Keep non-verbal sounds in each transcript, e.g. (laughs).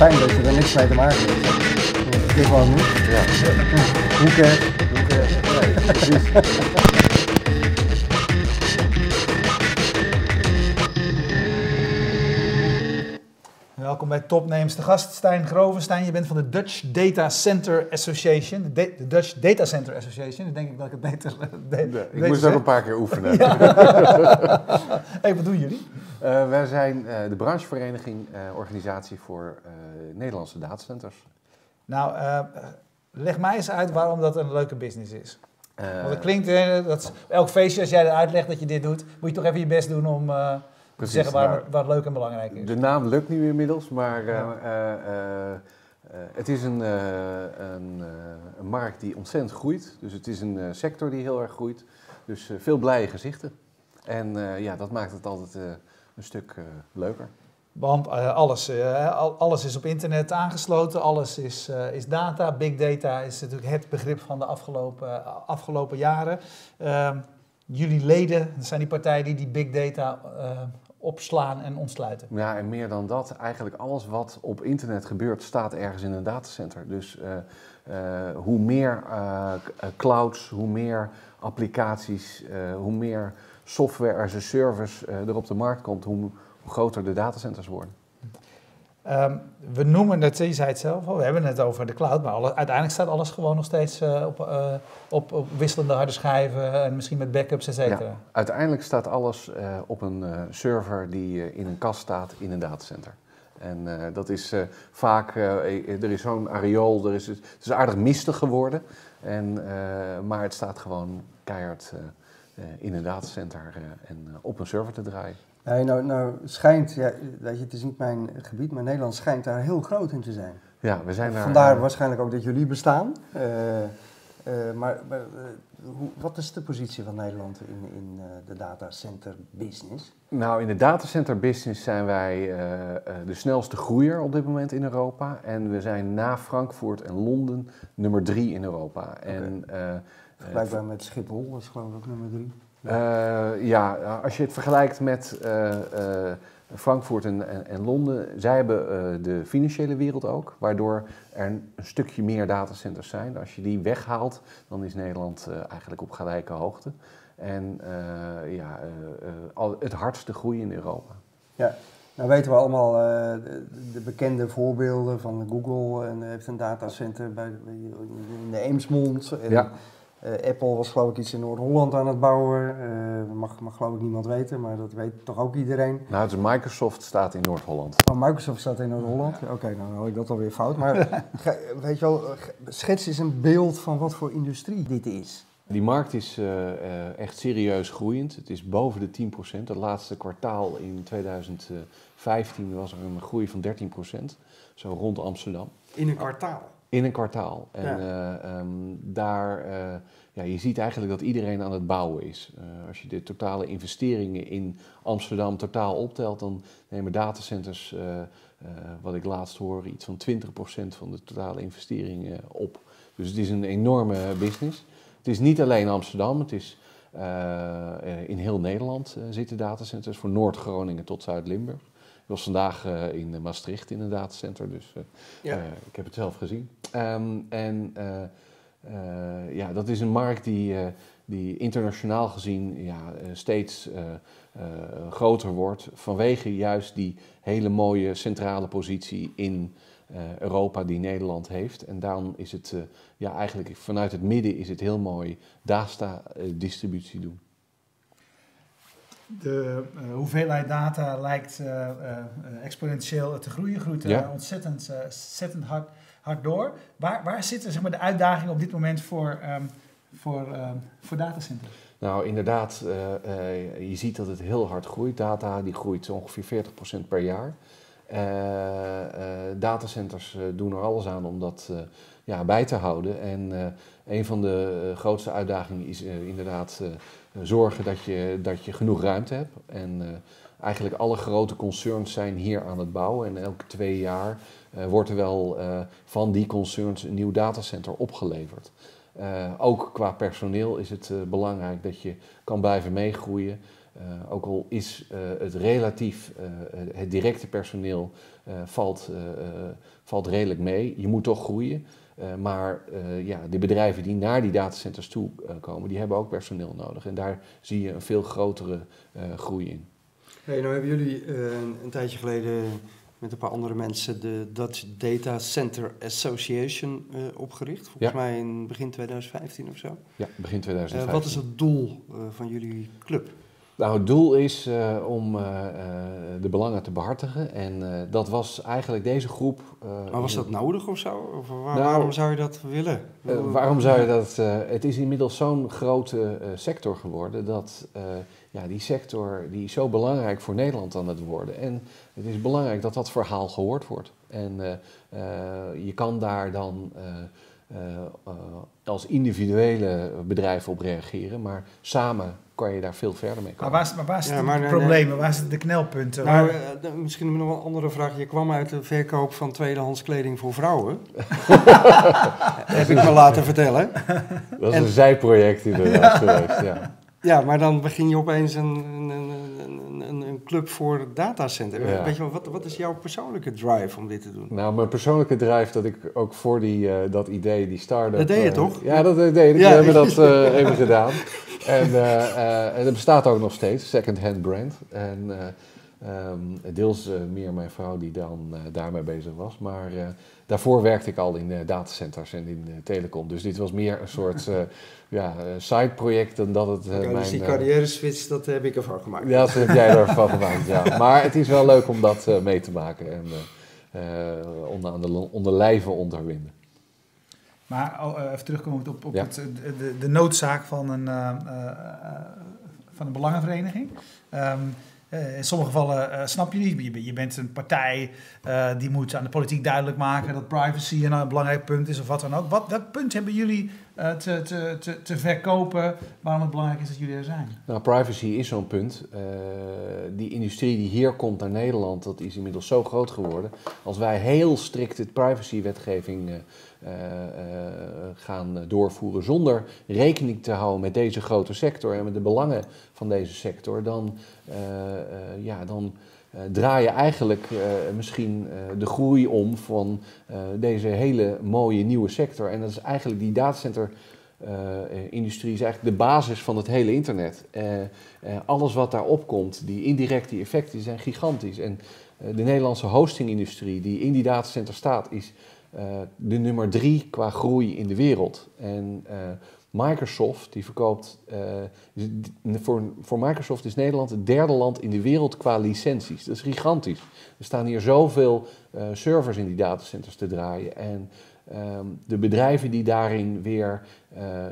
fijn dat je er niks mee te maken hebt. Ik gewoon niet. Ja. Hoe cares? Hoe, nee, precies. (laughs) bij Topnames. De gast Stijn Grovenstein. Je bent van de Dutch Data Center Association. De, Dutch Data Center Association. Dan denk ik dat ik het beter, (laughs) de, Nee, ik moest ook zeg. een paar keer oefenen. (laughs) (laughs) Hey, wat doen jullie? Eh, wij zijn eh, de branchevereniging, eh, organisatie voor Nederlandse datacenters. Nou, leg mij eens uit waarom dat een leuke business is. Want het klinkt, dat, elk feestje als jij er uitlegt dat je dit doet, moet je toch even je best doen om Precies, zeggen waar, leuk en belangrijk is. De naam lukt nu inmiddels, maar eh, Ja. eh, eh, het is een, een, een markt die ontzettend groeit. Dus het is een sector die heel erg groeit. Dus veel blije gezichten. En ja, dat maakt het altijd een stuk leuker. Want alles, al- alles is op internet aangesloten, alles is, is data. Big data is natuurlijk het begrip van de afgelopen, afgelopen jaren. Ehm, jullie leden, dat zijn die partijen die die big data opslaan en ontsluiten. Ja, en meer dan dat, eigenlijk alles wat op internet gebeurt, staat ergens in een datacenter. Dus eh, eh, hoe meer eh, clouds, hoe meer applicaties, hoe meer software as a service er op de markt komt, hoe groter de datacenters worden. Ehm, we noemen het, je zei het zelf al, we hebben het over de cloud, maar uiteindelijk staat alles gewoon nog steeds eh, op, eh, op, op wisselende harde schijven en misschien met backups, et cetera. Uiteindelijk staat alles eh, op een server die in een kast staat in een datacenter. En dat is vaak, eh, er is zo'n areool, er is, het is aardig mistig geworden. En, maar het staat gewoon keihard in een datacenter en op een server te draaien. Nee, nou, nou schijnt, ja, weet je, het is niet mijn gebied, maar Nederland schijnt daar heel groot in te zijn. Ja, we zijn daar... Vandaar eh, waarschijnlijk ook dat jullie bestaan. Eh, eh, maar hoe, wat is de positie van Nederland in, in de datacenter business? Nou, in de datacenter business zijn wij de snelste groeier op dit moment in Europa. En we zijn na Frankfurt en Londen nummer drie in Europa. En, Vergelijkbaar met Schiphol, dat is geloof ik ook nummer drie. Eh, ja, als je het vergelijkt met eh, eh, Frankfurt en, en, en Londen, zij hebben de financiële wereld ook, waardoor er een, een stukje meer datacenters zijn. Als je die weghaalt, dan is Nederland eigenlijk op gelijke hoogte. En ja, al, het hardste groeien in Europa. Ja, nou weten we allemaal de, de bekende voorbeelden van Google en heeft een datacenter bij, in de Eemsmond. En, Ja. Eh, Apple was geloof ik iets in Noord-Holland aan het bouwen. Eh, mag, mag geloof ik niemand weten, maar dat weet toch ook iedereen. Nou, het is Microsoft staat in Noord-Holland. Oh, Microsoft staat in Noord-Holland. Oké, dan had ik dat alweer fout. Maar (laughs) weet je wel, schets eens een beeld van wat voor industrie dit is. Die markt is eh, eh, echt serieus groeiend. Het is boven de 10%. Het laatste kwartaal in 2015 was er een groei van 13%. Zo rond Amsterdam. In een kwartaal. In een kwartaal. En Ja. eh, ehm, daar, eh, ja, je ziet eigenlijk dat iedereen aan het bouwen is. Eh, als je de totale investeringen in Amsterdam totaal optelt, dan nemen datacenters, wat ik laatst hoor, iets van 20% van de totale investeringen op. Dus het is een enorme business. Het is niet alleen Amsterdam, het is in heel Nederland zitten datacenters, van Noord-Groningen tot Zuid-Limburg. Ik was vandaag eh, in Maastricht in een datacenter, dus eh, Ja. eh, ik heb het zelf gezien. Ehm, en ja, dat is een markt die, die internationaal gezien ja, steeds groter wordt. Vanwege juist die hele mooie centrale positie in Europa die Nederland heeft. En daarom is het ja, eigenlijk vanuit het midden is het heel mooi data-distributie doen. De eh, hoeveelheid data lijkt eh, eh, exponentieel te groeien, groeit Ja. ontzettend, ontzettend hard, hard door. Waar, waar zitten zeg maar, de uitdagingen op dit moment voor, ehm, voor, ehm, voor datacenters? Nou, inderdaad, je ziet dat het heel hard groeit. Data die groeit ongeveer 40% per jaar. Datacenters doen er alles aan om dat ja, bij te houden. En een van de grootste uitdagingen is inderdaad zorgen dat je, dat je genoeg ruimte hebt. En eh, eigenlijk alle grote concerns zijn hier aan het bouwen. En elke twee jaar eh, wordt er wel eh, van die concerns een nieuw datacenter opgeleverd. Ook qua personeel is het belangrijk dat je kan blijven meegroeien. ook al is het relatief, het directe personeel valt, valt redelijk mee. Je moet toch groeien. Maar ja, de bedrijven die naar die datacenters toe komen, die hebben ook personeel nodig. En daar zie je een veel grotere groei in. Hey, nou hebben jullie een tijdje geleden met een paar andere mensen de Dutch Data Center Association opgericht. Volgens mij in begin 2015 of zo. Ja, begin 2015. Uh, wat is het doel van jullie club? Nou, het doel is om de belangen te behartigen. En dat was eigenlijk deze groep. maar was dat nodig of zo? Of waar, nou, waarom zou je dat willen? waarom zou je dat... het is inmiddels zo'n grote sector geworden dat ja, die sector die is zo belangrijk voor Nederland aan het worden. En het is belangrijk dat dat verhaal gehoord wordt. En je kan daar dan als individuele bedrijven op reageren, maar samen kan je daar veel verder mee komen. Maar waar, maar waar zitten ja, de problemen? Nee, waar zitten de knelpunten? Nou, misschien nog een andere vraag. Je kwam uit de verkoop van tweedehands kleding voor vrouwen. (laughs) (laughs) Heb ik me laten vertellen. Dat is een zijproject inderdaad geweest, ja. Ja, maar dan begin je opeens een, een, een, een club voor datacenter. Weet je wel, wat, wat is jouw persoonlijke drive om dit te doen? Nou, mijn persoonlijke drive dat ik ook voor die, uh, dat idee, die start-up... Dat deed je uh, toch? Ja, dat deed ik. Ja. We hebben dat (laughs) even gedaan. En, en het bestaat ook nog steeds, second-hand brand. En um, deels meer mijn vrouw die dan daarmee bezig was. Maar daarvoor werkte ik al in datacenters en in telecom. Dus dit was meer een soort (laughs) ja, sideproject dan dat het. Uh, mijn, dus die carrière switch, dat heb ik ervan gemaakt. Ja, dat heb jij ervan gemaakt, ja. (laughs) Maar het is wel leuk om dat uh, mee te maken en uh, onder, aan de, onder lijven onderwinden. Maar oh, even terugkomen op, op ja. het, de, de, noodzaak van een, van een belangenvereniging. Um, uh, in sommige gevallen uh, snap je niet. Je, je bent een partij uh, die moet aan de politiek duidelijk maken dat privacy een belangrijk punt is of wat dan ook. Wat, welk punt hebben jullie te, te, te, te, verkopen waarom het belangrijk is dat jullie er zijn? Nou, privacy is zo'n punt. die industrie die hier komt naar Nederland, dat is inmiddels zo groot geworden. Als wij heel strikt het privacywetgeving gaan doorvoeren zonder rekening te houden met deze grote sector en met de belangen van deze sector, dan eh, eh, ja, dan uh, draai je eigenlijk misschien de groei om van deze hele mooie nieuwe sector. En dat is eigenlijk die datacenter-industrie is eigenlijk de basis van het hele internet. alles wat daarop komt, die indirecte effecten, zijn gigantisch. En de Nederlandse hostingindustrie die in die datacenter staat, is de nummer drie qua groei in de wereld. En Microsoft die verkoopt, uh, voor, voor Microsoft is Nederland het derde land in de wereld qua licenties. Dat is gigantisch. Er staan hier zoveel servers in die datacenters te draaien. En um, de bedrijven die daarin weer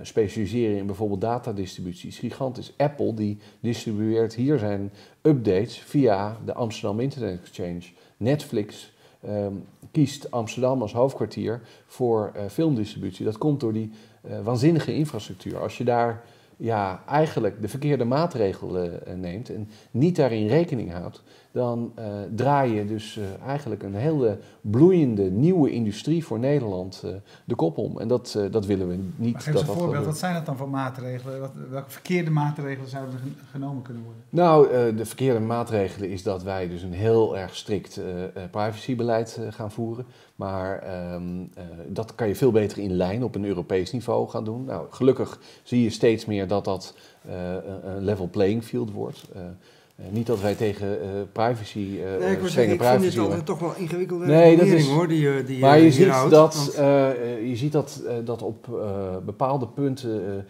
specialiseren in bijvoorbeeld datadistributie is gigantisch. Apple die distribueert hier zijn updates via de Amsterdam Internet Exchange. Netflix um, kiest Amsterdam als hoofdkwartier voor filmdistributie. Dat komt door die uh, waanzinnige infrastructuur. Als je daar ja, eigenlijk de verkeerde maatregelen uh, neemt en niet daarin rekening houdt, dan uh, draai je dus uh, eigenlijk een hele bloeiende nieuwe industrie voor Nederland de kop om. En dat, dat willen we niet. Maar geef dat eens een voorbeeld, wat zijn dat dan voor maatregelen? Wat, welke verkeerde maatregelen zouden er genomen kunnen worden? Nou, de verkeerde maatregelen is dat wij dus een heel erg strikt privacybeleid gaan voeren. Maar uh, dat kan je veel beter in lijn op een Europees niveau gaan doen. Nou, gelukkig zie je steeds meer dat dat een level playing field wordt. Uh, niet dat wij tegen privacy, nee, ik, zeggen, ik vind dit altijd toch wel ingewikkelde nee, dat is, hoor, die, die Maar je, ziet houdt, dat, je ziet dat, dat op bepaalde punten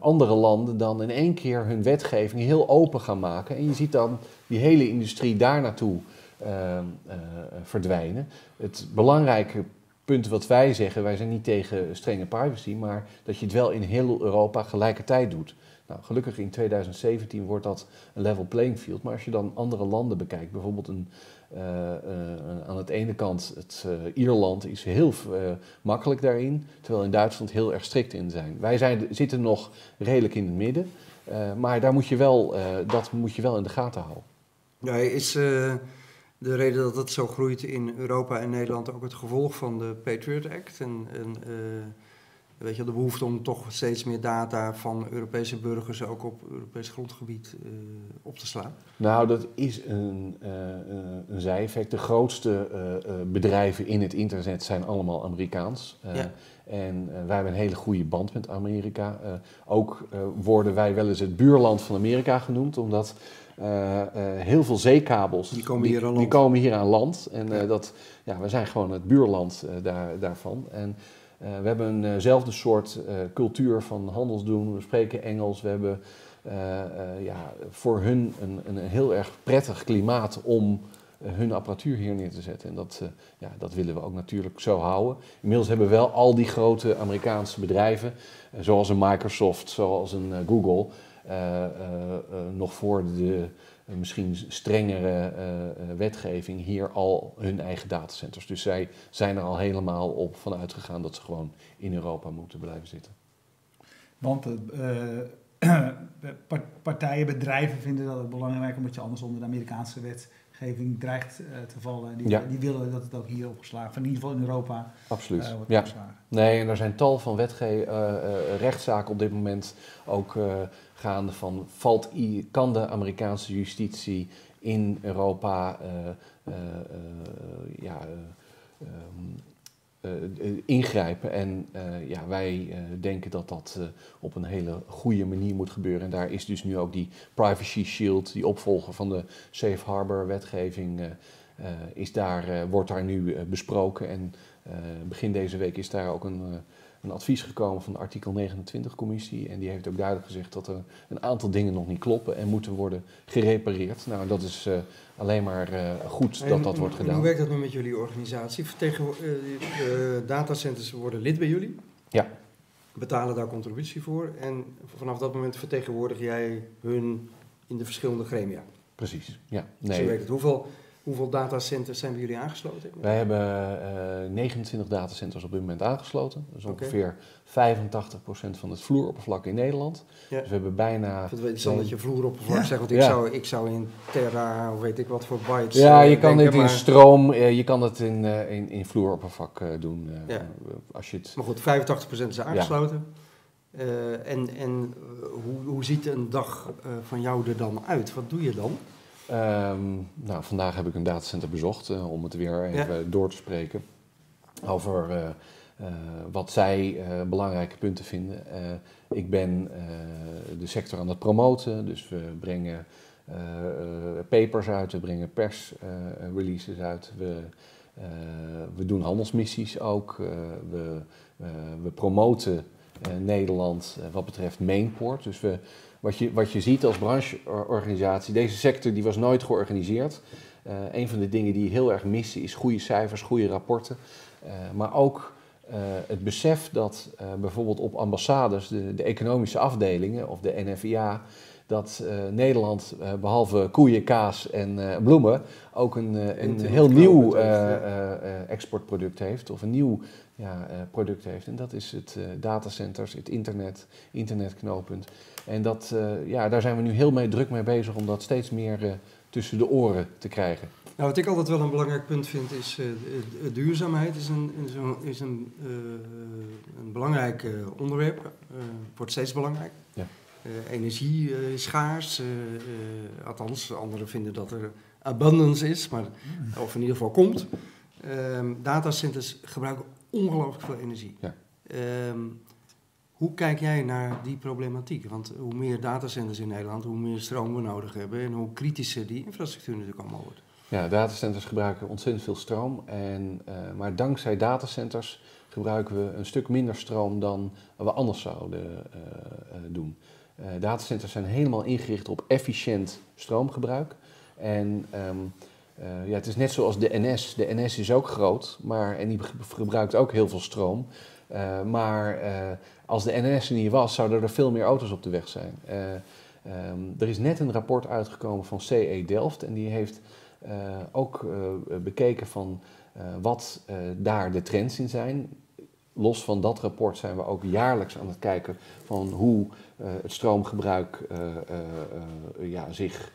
andere landen dan in één keer hun wetgeving heel open gaan maken. En je ziet dan die hele industrie daar naartoe uh, uh, verdwijnen. Het belangrijke punt wat wij zeggen, wij zijn niet tegen strenge privacy, maar dat je het wel in heel Europa gelijkertijd doet. Nou, gelukkig in 2017 wordt dat een level playing field. Maar als je dan andere landen bekijkt, bijvoorbeeld een, uh, uh, aan de ene kant het uh, Ierland is heel makkelijk daarin, terwijl in Duitsland heel erg strikt in zijn. Wij zijn, zitten nog redelijk in het midden, maar daar moet je wel, dat moet je wel in de gaten houden. Ja, is de reden dat het zo groeit in Europa en Nederland ook het gevolg van de Patriot Act. En, en weet je, de behoefte om toch steeds meer data van Europese burgers ook op Europees grondgebied uh, op te slaan? Nou, dat is een, uh, een zijeffect. De grootste uh, bedrijven in het internet zijn allemaal Amerikaans. Ja. En wij hebben een hele goede band met Amerika. ook worden wij wel eens het buurland van Amerika genoemd, omdat heel veel zeekabels die komen hier aan land. Die komen hier aan land. En ja. dat, ja, we zijn gewoon het buurland daar, daarvan. En we hebben eenzelfde soort uh, cultuur van handelsdoen. We spreken Engels. We hebben ja, voor hun een, een, heel erg prettig klimaat om hun apparatuur hier neer te zetten. En dat, ja, dat willen we ook natuurlijk zo houden. Inmiddels hebben we wel al die grote Amerikaanse bedrijven, zoals een Microsoft, zoals een Google, nog voor de misschien strengere uh, wetgeving hier al hun eigen datacenters. Dus zij zijn er al helemaal op vanuit gegaan dat ze gewoon in Europa moeten blijven zitten. Want (clears throat) uh, partijen, bedrijven vinden dat het belangrijk omdat je anders onder de Amerikaanse wetgeving dreigt te vallen. Die, die, willen dat het ook hier opgeslagen, in ieder geval in Europa Absoluut. wordt ja. opgeslagen. Nee, en er zijn tal van wetge rechtszaken op dit moment ook gaande van valt, kan de Amerikaanse justitie in Europa uh, uh, ja, ehm, ingrijpen. En ja, wij denken dat dat op een hele goede manier moet gebeuren. En daar is dus nu ook die Privacy Shield, die opvolger van de Safe Harbor wetgeving, is daar, wordt daar nu besproken. En begin deze week is daar ook een een advies gekomen van de artikel 29-commissie. En die heeft ook duidelijk gezegd dat er een aantal dingen nog niet kloppen en moeten worden gerepareerd. Nou, dat is uh, alleen maar uh, goed dat dat wordt gedaan. Hoe werkt dat nu met jullie organisatie? Vertegen, uh, datacenters worden lid bij jullie? Ja. Betalen daar contributie voor. En vanaf dat moment vertegenwoordig jij hun in de verschillende gremia? Precies, ja. Nee. Zo werkt het. Hoeveel Hoeveel datacenters zijn bij jullie aangesloten? Wij hebben uh, eh, 29 datacenters op dit moment aangesloten. Dat is ongeveer 85% van het vloeroppervlak in Nederland. Ja. Dus we hebben bijna... Het is dan dat je vloeroppervlak ja. zegt, want ik, zou, ik zou in Terra, of weet ik wat voor bytes... Ja, je kan het in stroom, uh, je kan het in, uh, in, in vloeroppervlak doen. Als je het... Maar goed, 85% is aangesloten. en en hoe, hoe ziet een dag van jou er dan uit? Wat doe je dan? Um, nou, vandaag heb ik een datacenter bezocht uh, om het weer even door te spreken over uh, uh, wat zij belangrijke punten vinden. ik ben de sector aan het promoten, dus we brengen papers uit, we brengen persreleases uit, we, we doen handelsmissies ook, we, we promoten Nederland wat betreft Mainport. Dus we wat je, wat je ziet als brancheorganisatie, deze sector die was nooit georganiseerd. Uh, een van de dingen die heel erg missen is goede cijfers, goede rapporten. Uh, maar ook uh, het besef dat bijvoorbeeld op ambassades, de, de, economische afdelingen of de NFIA, dat Nederland behalve koeien, kaas en bloemen ook een, een heel nieuw exportproduct heeft of een nieuw ja, product heeft. En dat is het datacenters, het internet, internetknooppunt. En dat, uh, ja, daar zijn we nu heel mee, druk mee bezig om dat steeds meer uh, tussen de oren te krijgen. Nou, wat ik altijd wel een belangrijk punt vind is uh, duurzaamheid is een, is een, is een, een belangrijk onderwerp. wordt steeds belangrijk. Ja. energie is schaars. althans, anderen vinden dat er abundance is, maar, of in ieder geval komt. Ehm, datacenters gebruiken ongelooflijk veel energie. Ja. Um, hoe kijk jij naar die problematiek? Want hoe meer datacenters in Nederland, hoe meer stroom we nodig hebben en hoe kritischer die infrastructuur natuurlijk allemaal wordt. Ja, datacenters gebruiken ontzettend veel stroom. En, uh, maar dankzij datacenters gebruiken we een stuk minder stroom dan we anders zouden uh, doen. datacenters zijn helemaal ingericht op efficiënt stroomgebruik. En um, ja, het is net zoals de NS. De NS is ook groot, maar, en die gebruikt ook heel veel stroom. Uh, maar uh, als de NS er niet was, zouden er veel meer auto's op de weg zijn. Um, er is net een rapport uitgekomen van CE Delft en die heeft ook bekeken van wat daar de trends in zijn. Los van dat rapport zijn we ook jaarlijks aan het kijken van hoe het stroomgebruik ja, zich,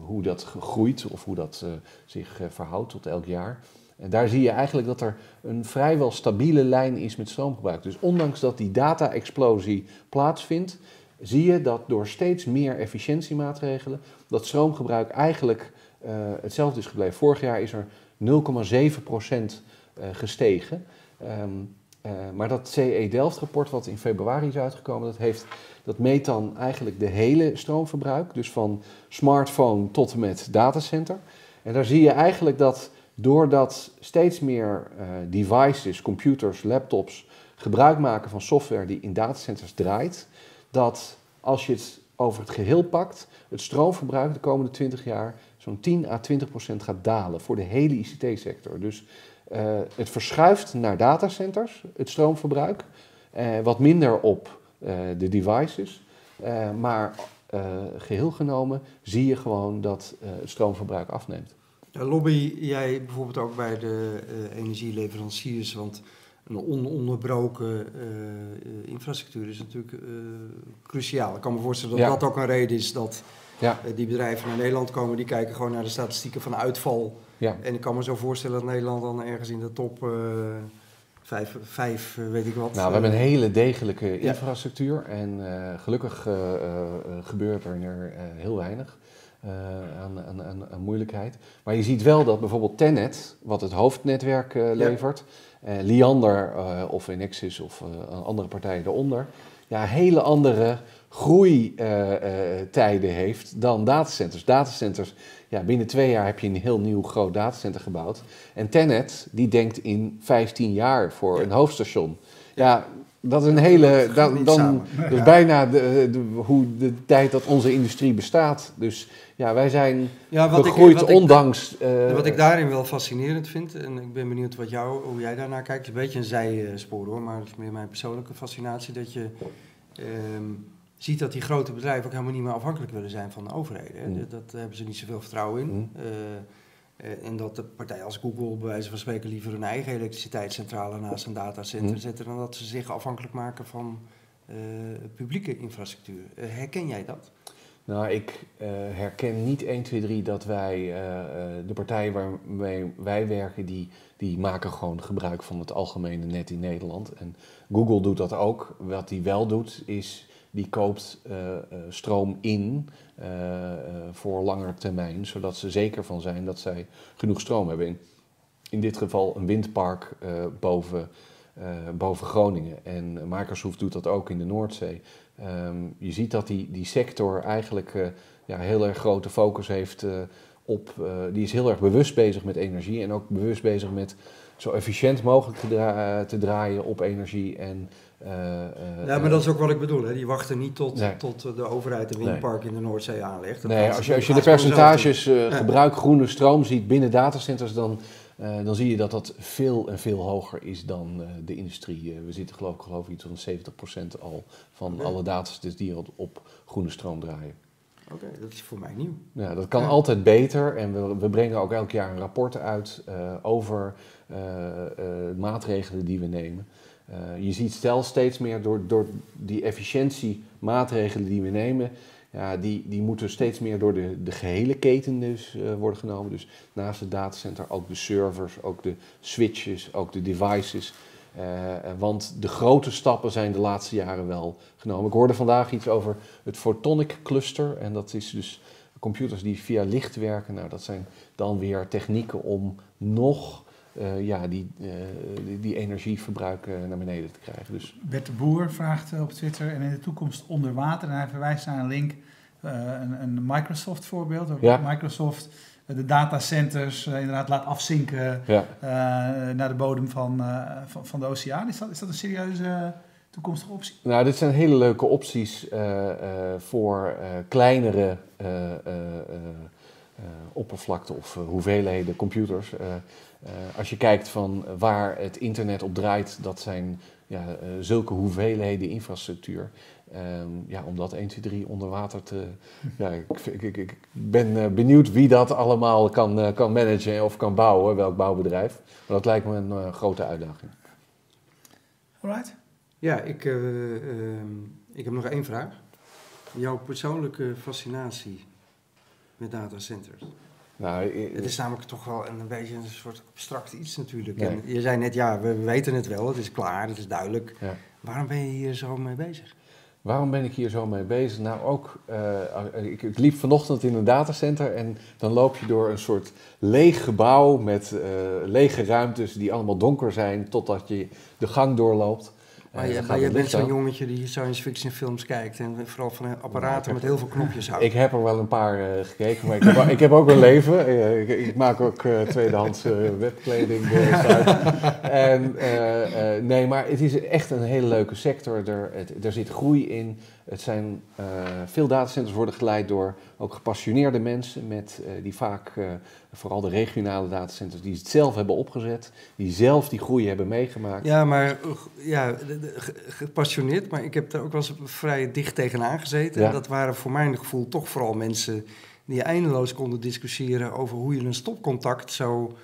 hoe dat groeit of hoe dat zich verhoudt tot elk jaar. En daar zie je eigenlijk dat er een vrijwel stabiele lijn is met stroomgebruik. Dus ondanks dat die data-explosie plaatsvindt, zie je dat door steeds meer efficiëntiemaatregelen dat stroomgebruik eigenlijk hetzelfde is gebleven. Vorig jaar is er 0,7% uh, gestegen. Um, uh, maar dat CE Delft rapport wat in februari is uitgekomen, dat, heeft, dat meet dan eigenlijk de hele stroomverbruik. Dus van smartphone tot en met datacenter. En daar zie je eigenlijk dat doordat steeds meer uh, devices, computers, laptops gebruik maken van software die in datacenters draait, dat als je het over het geheel pakt, het stroomverbruik de komende 20 jaar zo'n 10 à 20 procent gaat dalen voor de hele ICT-sector. Dus het verschuift naar datacenters, het stroomverbruik, uh, wat minder op uh, de devices. maar geheel genomen zie je gewoon dat het stroomverbruik afneemt. Ja, lobby jij bijvoorbeeld ook bij de energieleveranciers, want een ononderbroken infrastructuur is natuurlijk cruciaal. Ik kan me voorstellen dat ja. dat ook een reden is dat ja. die bedrijven naar Nederland komen, die kijken gewoon naar de statistieken van uitval ja. En ik kan me zo voorstellen dat Nederland dan ergens in de top uh, vijf, vijf uh, weet ik wat. Nou, we hebben een hele degelijke infrastructuur en gelukkig gebeurt er heel weinig. Aan, aan, aan, aan, moeilijkheid. Maar je ziet wel dat bijvoorbeeld Tenet, wat het hoofdnetwerk levert, Liander of Enexis of andere partijen eronder, ja, hele andere groeitijden heeft dan datacenters. Datacenters ja, binnen twee jaar heb je een heel nieuw groot datacenter gebouwd. En Tenet, die denkt in 15 jaar voor een hoofdstation. Ja, dat is een hele. Dan, dan, dus bijna de, de, hoe de tijd dat onze industrie bestaat. Dus ja, wij zijn ja, wat gegroeid ik, ondanks. Ik, uh, wat ik daarin wel fascinerend vind, en ik ben benieuwd wat jou, hoe jij daarnaar kijkt. Een beetje een zijspoor hoor, maar het is meer mijn persoonlijke fascinatie dat je. Ehm, ziet dat die grote bedrijven ook helemaal niet meer afhankelijk willen zijn van de overheden. Mm. Dat, hebben ze niet zoveel vertrouwen in. Mm. Uh, en dat de partijen als Google bij wijze van spreken liever hun eigen elektriciteitscentrale naast een datacenter mm. zetten dan dat ze zich afhankelijk maken van uh, publieke infrastructuur. herken jij dat? Nou, ik herken niet 1, 2, 3 dat wij, de partijen waarmee wij werken, die, die maken gewoon gebruik van het algemene net in Nederland. En Google doet dat ook. Wat die wel doet, is die koopt uh, stroom in uh, voor langer termijn, zodat ze zeker van zijn dat zij genoeg stroom hebben. In, in dit geval een windpark boven, boven Groningen. En Microsoft doet dat ook in de Noordzee. Um, je ziet dat die, die sector eigenlijk ja, heel erg grote focus heeft op. die is heel erg bewust bezig met energie en ook bewust bezig met zo efficiënt mogelijk te, te draaien op energie en uh, ja, maar dat is ook wat ik bedoel. Hè. Die wachten niet tot, tot de overheid een windpark in de Noordzee aanlegt. nee, als je, als je de percentages uh, gebruik groene stroom ziet binnen datacenters, dan, dan zie je dat dat veel en veel hoger is dan de industrie. we zitten geloof ik, geloof iets van 70% al van alle datacenters die op, op groene stroom draaien. Oké, okay, dat is voor mij nieuw. Ja, dat kan ja. altijd beter en we, we brengen ook elk jaar een rapport uit over maatregelen die we nemen. Uh, je ziet stel steeds meer door, door die efficiëntiemaatregelen die we nemen, ja, die, die moeten steeds meer door de, de gehele keten dus, uh, worden genomen. Dus naast het datacenter ook de servers, ook de switches, ook de devices. Uh, want de grote stappen zijn de laatste jaren wel genomen. Ik hoorde vandaag iets over het photonic cluster. En dat is dus computers die via licht werken. Nou, dat zijn dan weer technieken om nog uh, ja, die, uh, die, die, energieverbruik uh, naar beneden te krijgen. Dus. Bert de Boer vraagt op Twitter en in de toekomst onder water. En hij verwijst naar een link, een, een Microsoft voorbeeld. Ja. Microsoft de datacenters inderdaad laat afzinken ja. naar de bodem van, van, van, de oceaan. Is dat, is dat een serieuze toekomstige optie? Nou, dit zijn hele leuke opties voor kleinere oppervlakte of hoeveelheden computers. Uh, als je kijkt van waar het internet op draait, dat zijn ja, uh, zulke hoeveelheden infrastructuur. Um, ja, om dat 1, 2, 3 onder water te. Ja, ik, ik, ik ben uh, benieuwd wie dat allemaal kan, kan managen of kan bouwen, welk bouwbedrijf. Maar dat lijkt me een grote uitdaging. Alright. Ja, ik, ehm, ik heb nog één vraag. Jouw persoonlijke fascinatie met datacenters. Nou, het is namelijk toch wel een, beetje een soort abstract iets natuurlijk. En je zei net, ja, we weten het wel, het is klaar, het is duidelijk. Ja. Waarom ben je hier zo mee bezig? Waarom ben ik hier zo mee bezig? Nou, ook, uh, ik, ik, liep vanochtend in een datacenter en dan loop je door een soort leeg gebouw met uh, lege ruimtes die allemaal donker zijn totdat je de gang doorloopt. Maar, je, maar bent zo'n jongetje die science fiction films kijkt en vooral van apparaten met heel veel knopjes houdt. Ik heb er wel een paar uh, gekeken, maar ik heb, ik heb ook een leven. Ik, ik maak ook uh, tweedehands webkleding. (laughs) en nee, maar het is echt een hele leuke sector. Er, het, er zit groei in. Het zijn, uh, veel datacenters worden geleid door ook gepassioneerde mensen met, uh, die vaak, uh, vooral de regionale datacenters, die het zelf hebben opgezet, die zelf die groei hebben meegemaakt. Ja, maar ja, gepassioneerd, maar ik heb daar ook wel eens vrij dicht tegenaan gezeten. En dat waren voor mijn gevoel toch vooral mensen die eindeloos konden discussiëren over hoe je een stopcontact zo,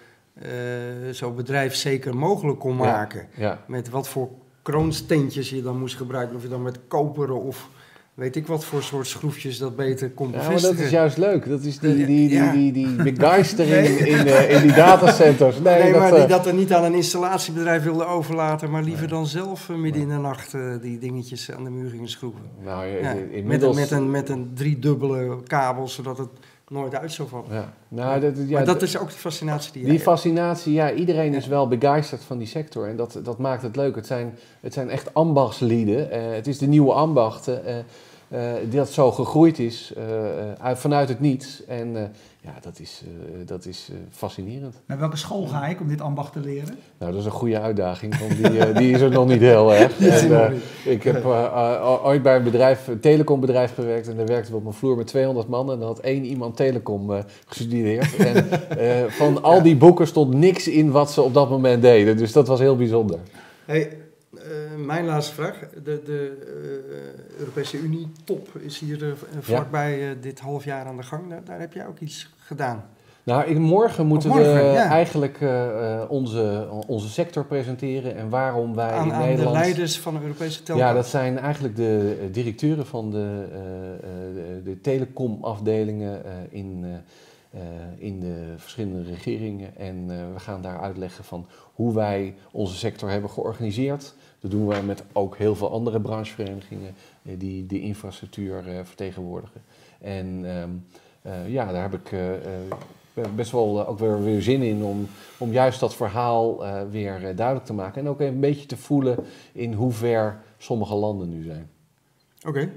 zo bedrijfszeker mogelijk kon maken. Ja, Met wat voor kroonsteentjes je dan moest gebruiken. Of je dan met koperen of weet ik wat voor soort schroefjes dat beter kon bevestigen. Ja, maar dat is juist leuk. Dat is die, die, die, die, die, (laughs) begeistering in, uh, in die datacenters. Nee, nee dat, maar die uh, dat er niet aan een installatiebedrijf wilde overlaten, maar liever dan zelf uh, midden in de nacht die dingetjes aan de muur gingen schroeven. Nou, ja, inmiddels... met, met, een, met een driedubbele kabel, zodat het nooit uit zou vallen. Ja. Nou, dat, ja, maar dat is ook de fascinatie die Die fascinatie, ja, iedereen is wel begeisterd van die sector en dat, dat maakt het leuk. Het zijn, het zijn echt ambachtslieden. Uh, het is de nieuwe ambacht uh, uh, dat zo gegroeid is vanuit het niets. En ja, dat is, uh, dat is uh, fascinerend. Naar welke school ga ik om dit ambacht te leren? Nou, dat is een goede uitdaging, want die, uh, die is er nog niet heel erg. (laughs) En, ik heb ooit bij een bedrijf, een telecombedrijf gewerkt en daar werkte we op een vloer met 200 man en dan had één iemand telecom gestudeerd. (laughs) en van al die boeken stond niks in wat ze op dat moment deden, dus dat was heel bijzonder. Hey, mijn laatste vraag. De, de Europese Unie top is hier vlakbij dit half jaar aan de gang. Daar, daar heb jij ook iets gedaan? Nou, ik, morgen moeten we eigenlijk onze, onze sector presenteren en waarom wij aan, in aan Nederland... de leiders van de Europese telco. Ja, dat zijn eigenlijk de directeuren van de, de, de telecomafdelingen in, in de verschillende regeringen. En we gaan daar uitleggen van hoe wij onze sector hebben georganiseerd. Dat doen wij met ook heel veel andere brancheverenigingen die de infrastructuur vertegenwoordigen. En... Um, uh, ja, daar heb ik uh, best wel ook weer, weer zin in om, om juist dat verhaal weer duidelijk te maken. En ook even een beetje te voelen in hoe ver sommige landen nu zijn. Oké.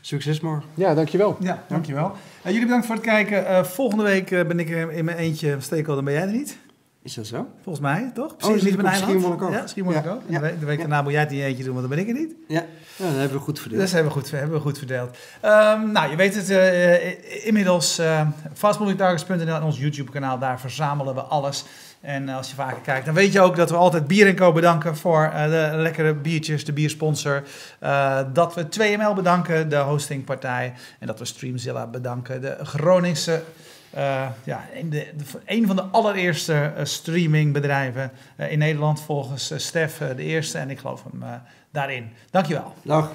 Succes morgen. Ja, dankjewel. Ja, dankjewel. Uh, jullie bedankt voor het kijken. volgende week ben ik in mijn eentje steken, dan ben jij er niet. Is dat zo? Volgens mij, toch? Precies, oh, niet mijn eiland. ook. Ja, Schiermonnikoog. Ja, ja. De week daarna moet jij het in eentje doen, want dan ben ik er niet. Ja, ja dat hebben we goed verdeeld. Dat hebben we goed, hebben we goed verdeeld. Um, nou, je weet het uh, inmiddels. Uh, Fastmovingtargets.nl en ons YouTube-kanaal, daar verzamelen we alles. En als je vaker kijkt, dan weet je ook dat we altijd Bier Co bedanken voor uh, de lekkere biertjes, de biersponsor. Uh, dat we 2ML bedanken, de hostingpartij. En dat we Streamzilla bedanken, de Groningse uh, ja, een, de, een van de allereerste uh, streamingbedrijven uh, in Nederland volgens Stef de eerste en ik geloof hem daarin. Dankjewel. Dag.